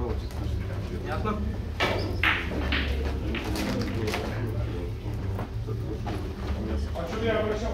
права частично. Понятно? А что я обращал